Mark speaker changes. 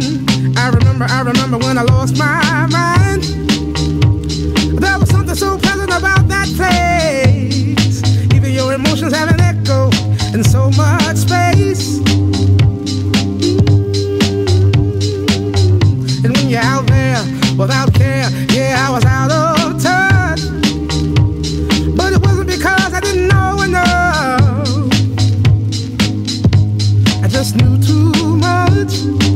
Speaker 1: mind. I remember, I remember when I lost my mind. There was something so pleasant about that place. Even your emotions have an echo in so much space. And when you're out there without care, yeah, I was out of touch. But it wasn't because I didn't know enough. I just knew too much.